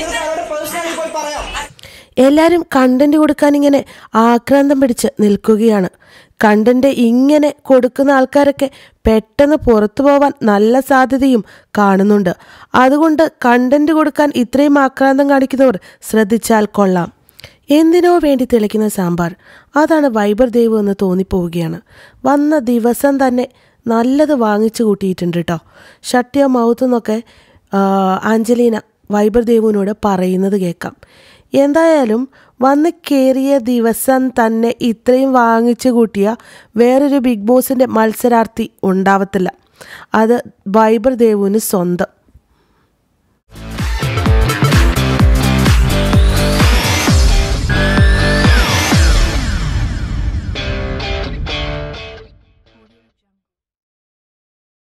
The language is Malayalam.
എല്ലാരും പറയാം. എല്ലാവരും കണ്ടന്റ് കൊടുക്കാൻ ഇങ്ങനെ ആക്രാന്തം പിടിച്ച് നിൽക്കുകയാണ്. കണ്ടന്റ് ഇങ്ങനെ കൊടുക്കുന്ന ആൾക്കാരൊക്കെ പെട്ടെന്ന് പുറത്തു പോവാൻ നല്ല സാധ്യതയും കാണുന്നുണ്ട്. അതുകൊണ്ട് കണ്ടന്റ് കൊടുക്കാൻ ഇത്രയും ആക്രാന്തം കാണിക്കുന്നവർ ശ്രദ്ധിച്ചാൽ കൊള്ളാം. എന്തിനോ വേണ്ടി തെളിക്കുന്ന സാമ്പാർ. അതാണ് വൈബർ ദേവ് എന്ന് തോന്നിപ്പോവുകയാണ്. വന്ന ദിവസം തന്നെ നല്ലത് വാങ്ങിച്ചു കൂട്ടിയിട്ടുണ്ട് കേട്ടോ ഷട്ടിയോ മൗത്തുനിന്നൊക്കെ അഞ്ജലീന വൈബർ ദേവുവിനോട് പറയുന്നത് കേൾക്കാം. എന്തായാലും വന്ന് കയറിയ ദിവസം തന്നെ ഇത്രയും വാങ്ങിച്ചു കൂട്ടിയ വേറൊരു ബിഗ് ബോസിന്റെ മത്സരാർത്ഥി ഉണ്ടാവത്തില്ല. അത് വൈബർ ദേവുവിന് സ്വന്തം.